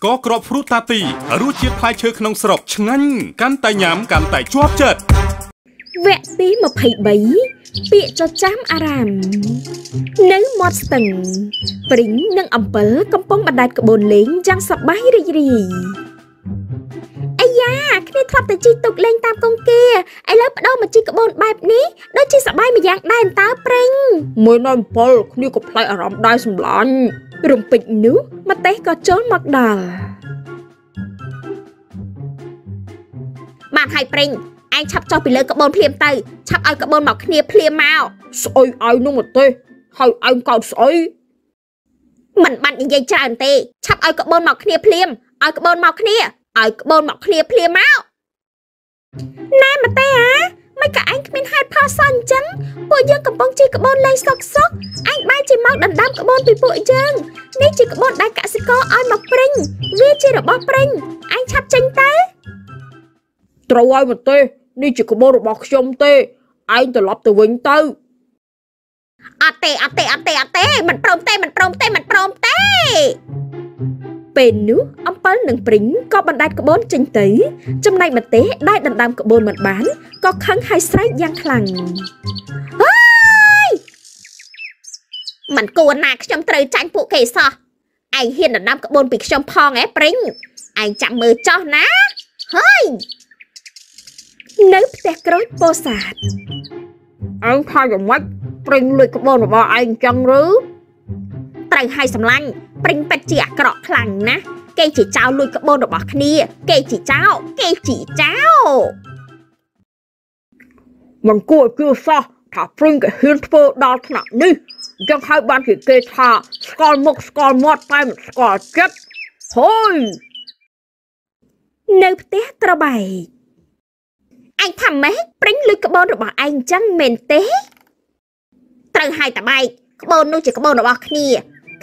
ស្ករគ្រាប់ហ្វ្រូតាទីរសជាតិផ្លែឈើក្នុងស្រុកឆ្ងាញ់កាន់តែញ៉ាំកាន់តែជាប់ចិត្តវគ្គទី23ពាក្យចចាមអារ៉ាម នៅមាត់ស្ទឹងព្រីងនិងអំពិលកំពុងបណ្ដែតក្បូនលេងយ៉ាងសប្បាយរីករាយអា យ៉ាគ្នាធ្លាប់តែជីទុកលេងតាមកងគាឥឡូវបដូរមកជីក្បូនបែបនេះដូចជាសប្បាយមួយយ៉ាងដែរតើព្រីងមួយនៅអំពិលគ្នាក៏ផ្លែអារម្មណ៍ដែរសម្លាញ់រំពេចនោះម្ទេសក៏ចូលមកដល់បានហើយព្រិញឯងឆាប់ចុះពីលើក្បូនភ្លាមទៅឆាប់ឲ្យក្បូនមកគ្នាភ្លាមមកស្អុយឲ្យនោះម្ទេសហើយឯងកោតស្អុយមិនបាច់និយាយច្រើនទេឆាប់ឲ្យក្បូនមកគ្នាភ្លាមឲ្យក្បូនមកគ្នា ឲ្យក្បូនមកគ្នាភ្លាមមកណែម្ទេសអាមិនក៏ឯងគ្មានហេតុផលសោះអញ្ចឹងពួកយើងកំពុងជិះក្បូនលេងសុកសុកឯងបែរជាមកដណ្ដើមក្បូនពីពួកយើងនេះជាក្បូនដែលកសិករឲ្យមកព្រិញវាជារបស់ព្រិញឯងឆាប់ចេញទៅត្រូវហើយម្ទេសនេះជាក្បូនរបស់ខ្ញុំទេឯងត្រឡប់ទៅវិញទៅអត់ទេអត់ទេអត់ទេអត់ទេមិនព្រមទេមិនព្រមទេមិនព្រមទេ ពេលនោះអំពិលនិងព្រីងក៏បណ្ដែតក្បូនចេញទៅ ចំណែកម្ទេសដែលដណ្ដើមក្បូនមិនបានក៏ខឹងហើយស្រែកយ៉ាងខ្លាំងហើយមិនគួរណាខ្ញុំត្រូវចាញ់ពួកគេសោះឯងហ៊ានដណ្ដើមក្បូនពីខ្ញុំផងហ៎ព្រីងឯងចាំមើលចោះណាហើយនៅផ្ទះក្រូចពោសាទអើថាយ៉ាងម៉េចព្រិញលួចក្បូនរបស់ឯងចឹងឬត្រូវឲ្យសម្លាញ់ ព្រិញពេតជាអាក្រក់ខ្លាំងណាស់គេជាចៅលួចក្បូនរបស់គ្នា គេជាចៅគេជាចៅមិនគួរជឿសោះថាព្រិញក៏ហ៊ានធ្វើដល់ថ្នាក់នេះចឹងហើយបានជាគេថាស្គាល់មុខស្គាល់មាត់តែមិនស្គាល់ចិត្តហើយនៅផ្ទះត្របែកឯងថាម៉េចព្រិញលួចក្បូនរបស់ឯងអញ្ចឹងមែនទេត្រូវហើយតបែកក្បូននោះជាក្បូនរបស់គ្នា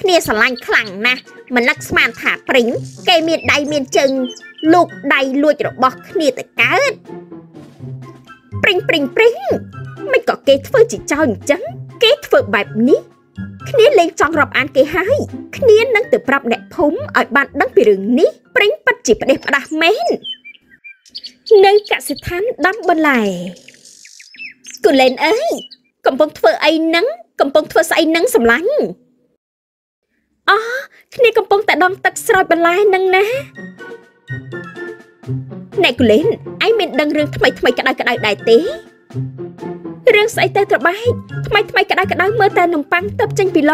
គ្នាស្រឡាញ់ខ្លាំងណាស់មិននឹកស្មានថាព្រិញគេមានដៃមានជើងលោកដៃលួចរបស់គ្នាទៅកើតព្រិញព្រិញព្រិញមិនក៏គេធ្វើជាចោលអញ្ចឹងគេធ្វើបែបនេះគ្នាលេងចង់រាប់អានគេហើយគ្នានឹងទៅប្រាប់អ្នកភូមិឲ្យបានដឹងពីរឿងនេះព្រិញពិតជាផ្ដេសផ្ដាស់មែននៅកសិដ្ឋានដាំបន្លែគូលែនអើយកំពុងធ្វើអីហ្នឹងកំពុងធ្វើស្អីហ្នឹងសម្លាញ់ អូគ្នាកំពុងតែដងទឹកស្រោចបន្លែហ្នឹងណាអ្នកគូលែនឯងមានដឹងរឿងថ្មីថ្មីក្តៅក្តៅដែរទេរឿងស្អីទៅត្របែកថ្មីថ្មីក្តៅក្តៅមើលតែនំប៉័ងទៅចេញពីឡ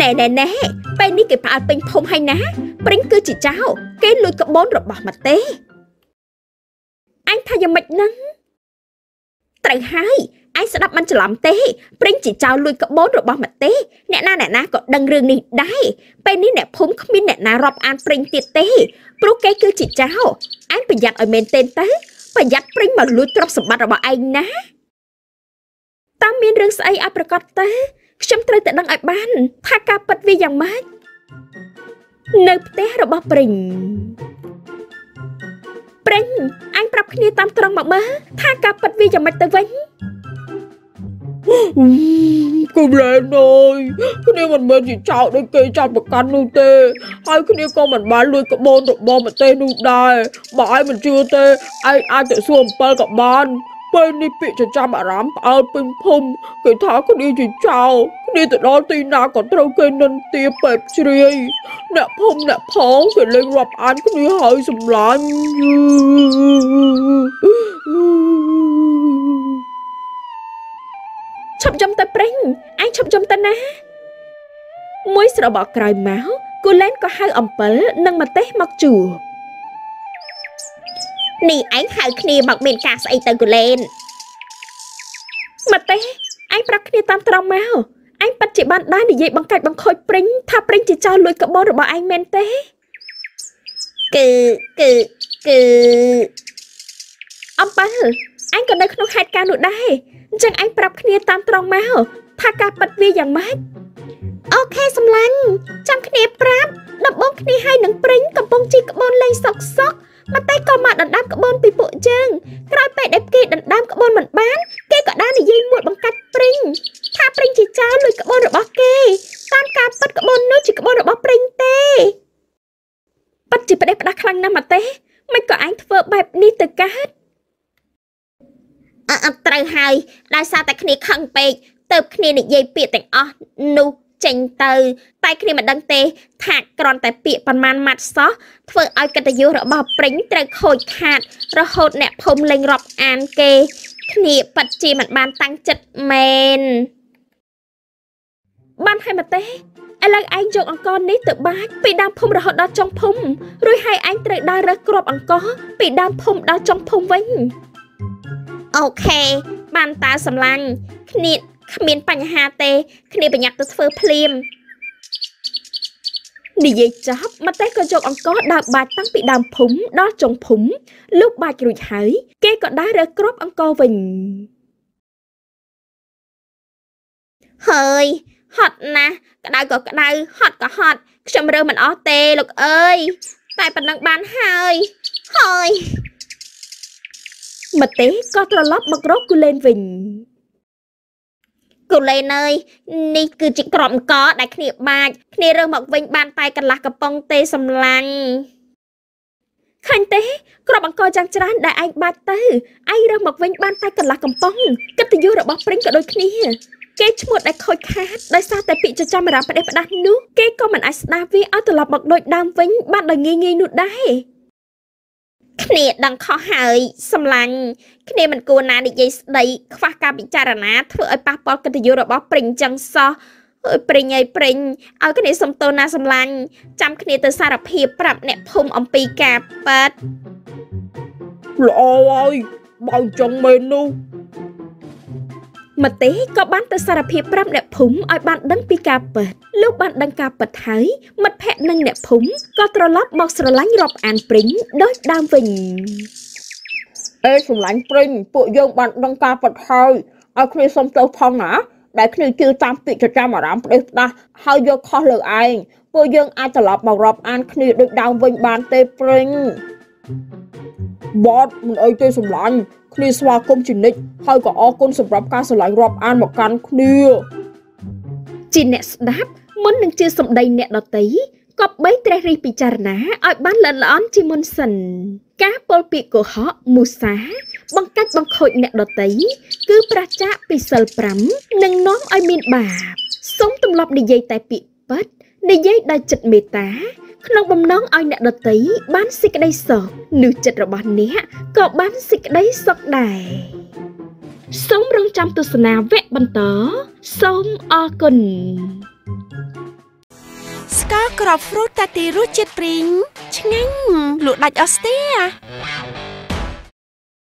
ណែណែណែពេលនេះគេផ្អើលពេញភូមិហើយណាព្រិញគឺជាចៅគេលួចក្បូនរបស់មកទេអញថាយ៉ាងម៉េចហ្នឹង ត្រូវហើយឯងស្ដាប់មិនច្រឡំទេព្រិញជាចៅលួចក្បូនរបស់ម្ទេសអ្នកណាអ្នកណាក៏ដឹងរឿងនេះដែរពេលនេះអ្នកភូមិគ្មានអ្នកណារាប់អានព្រិញទៀតទេព្រោះគេគឺជាចៅឯងប្រយ័ត្នឲ្យមែនទេទៅប្រយ័ត្នព្រិញមកលួចទ្រព្យសម្បត្តិរបស់ឯងណាតាមមានរឿងស្អីឲ្យប្រកាសទេខ្ញុំត្រូវតែដឹងឲ្យបាន ថាការពិតវាយ៉ាងម៉េចនៅផ្ទះរបស់ព្រិញ ព្រិញអញប្រាប់គ្នាតាមត្រង់មកមើលថាការពិតវាយ៉ាងម៉េចទៅវិញគូម្លែនអើយគ្នាមិនមែនជាចោលដូចគេចោលប្រកាន់នោះទេហើយគ្នាក៏មិនបានលួចក្បូនរបស់ប្រទេសនោះដែរបើឯងមិនជឿទេឯងអាចទៅសួរអំពិលក៏បាន ពេលនេះពាក្យចចាំអារម្មណ៍ផ្អើលពេញភូមិគេថាគ្នាជាចោលគ្នាទៅដល់ទីណាក៏ត្រូវគេនិន្ទាពេបជ្រាយអ្នកភូមិអ្នកផងគេលេងរាប់អានគ្នាហើយសម្លាញ់ឈប់ចំទៅព្រិញឯងឈប់ចំទៅណា មួយស្របក្រោយមកគូលែនក៏ហៅអំពិលនិងម្ទេសមកជួប នេះឯងហៅគ្នាមកមានការស្អីទៅគូលែនម្ទេសឯងប្រាប់គ្នាតាមត្រង់មកឯងប៉ັດជាបានដែរនិយាយបង្កាច់បង្ខូចព្រិញថាព្រិញជាចោលលួចកបោរបស់ឯងមែនទេគឺគឺគឺអំពិលឯងក៏នៅក្នុងហេតុការណ៍នោះដែរអញ្ចឹងឯងប្រាប់គ្នាតាមត្រង់មកថាការប៉ັດវាយ៉ាងម៉េចអូខេសំឡាញ់ចាំគ្នាប្រាប់ដំបងគ្នាឲ្យនឹងព្រិញកំពុងជីកក្បូនលេងសុកសុ ពីពួកយើងក្រោយពេលដែលគេដណ្ដើមក្បូនមិនបាន គេក៏ដើរនិយាយមួយបង្កាច់ព្រិញថាព្រិញជាចៅលួចក្បូនរបស់គេតាមការពិតក្បូននោះជាក្បូនរបស់ព្រិញទេប៉ាត់ជាផ្ដេសផ្ដាស់ខ្លាំងណាស់មកទេមិនក៏ឯងធ្វើបែបនេះទៅកើតអត់អត់ត្រូវហើយដោយសារតែគ្នាខឹងពេកទៅគ្នានិយាយពាក្យទាំងអស់នោះ ចេញទៅ តែគ្នាមិនដឹងទេ ថាក្រន់តែពាក្យប៉ុន្មានម៉ាត់សោះធ្វើឲ្យកិត្តិយសរបស់ព្រិញត្រូវខូចខាត រហូតអ្នកភូមិលេងរាប់អានគេ គ្នាប៉ាត់ជាមិនបានតាំងចិត្តមែនបានហើយមកទេឥឡូវឯងយកអង្គនេះទៅបាចពីដើមភូមិរហូតដល់ចុងភូមិរួចហើយឯងត្រូវដើររើសគ្រាប់អង្គពីដើមភូមិដល់ចុងភូមិវិញអូខេបានតាសម្លាញ់គ្នា គ្មានបញ្ហាទេ គ្នាប្រញាប់ទៅធ្វើភ្លាមនិយាយចប់មកតែក៏យកអង្គដើរបាច់តាំងពីដើមភូមិដល់ចុងភូមិលុបបាច់រួចហើយ គេក៏ដើររើគ្រាប់អង្គវិញហើយហត់ណាស់ក្តៅក៏ក្តៅហត់ក៏ហត់ខ្ញុំរើមិនអស់ទេលោកអើយតែប៉ុណ្ណឹងបានហើយហើយមកទេក៏ត្រឡប់មករកគូលែនវិញ គូលេនអើយនេះគឺជាក្របអង្គដែលគ្នាបាចគ្នារើសមកវិញបានតែកន្លះកំប៉ុងទេសម្លាញ់ឃើញទេក្របអង្គយ៉ាងច្រើនដែលឯងបាច់ទៅឯងរើសមកវិញបានតែកន្លះកំប៉ុងកិត្តិយសរបស់ព្រិញក៏ដូចគ្នាគេឈ្មោះដែលខូចខាតដោយសារតែពាក្យចចាមរាផ្ដេសផ្ដាស់នោះគេក៏មិនអាចស្ដាប់វាឲ្យត្រឡប់មកដូចដើមវិញបានដោយងាយងាយនោះដែរ គ្នាដឹងខុសហើយសម្លាញ់គ្នាមិនគួរណានិយាយស្ដីខ្វះការពិចារណាធ្វើឲ្យប៉ះពាល់កិត្តិយសរបស់ព្រិញចឹងសោះអើយព្រិញអើយព្រិញឲ្យគ្នាសំទោសណាសម្លាញ់ចាំគ្នាទៅសារភាពប្រាប់អ្នកភូមិអំពីការប៉ាត់ល្អហើយបើចឹងមែននោះ ម្ទេសក៏បានទៅសារភាពប្រាប់អ្នកភូមិឲ្យបានដឹងពីការពិតលោកបានដឹងការពិតហើយមិត្តភ័ក្តិនិងអ្នកភូមិក៏ត្រឡប់មកស្រឡាញ់រាប់អានព្រិញដូចដើមវិញអេស្រឡាញ់ព្រិញពួកយើងបានដឹងការពិតហើយឲ្យគ្នាសុំទោសផងណាដែលគ្នាជឿតាមពាក្យចចាមអារាមផ្ដេសផ្ដាស់ហើយយកខុសលើឯងពួកយើងអាចត្រឡប់មករាប់អានគ្នាដូចដើមវិញបានទេព្រិញ បតមិនអីទេសម្លាញ់គ្នាស្វាគមន៍ជានិច្ចហើយក៏អរគុណសម្រាប់ការស្រឡាញ់រាប់អានមកកាន់គ្នាជាអ្នកស្ដាប់មុននឹងជឿសម្ដីអ្នកដតីក៏បីត្រេះរិះពិចារណាឲ្យបានល្អិតល្អន់ជាមុនសិន ការពលពាក្យកុហកមូសា បង្កាច់បង្ខូចអ្នកដតីគឺប្រឆាចពីសិល5និងនាំឲ្យមានបាបសូមទម្លាប់និយាយតែពាក្យពិតនិយាយដោយចិត្តមេត្តា ក្នុងបំណងឲ្យអ្នកដតីបានសេចក្តីសុខនោះចិត្តរបស់អ្នកក៏បានសេចក្តីសុខដែរសូមរងចាំទស្សនាវគ្គបន្តសូមអរគុណស្ករគ្រាប់ហ្វ្រូតតាទីរសជាតិព្រីងឆ្ងាញ់លក់ដាច់អស់ស្ទះ